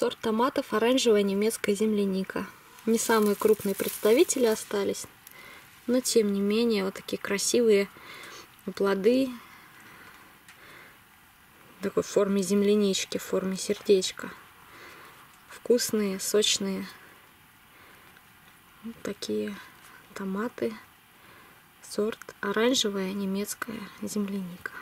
Сорт томатов оранжевая немецкая земляника. Не самые крупные представители остались, но тем не менее вот такие красивые плоды такой в форме землянички, в форме сердечка. Вкусные, сочные. Вот такие томаты. Сорт оранжевая немецкая земляника.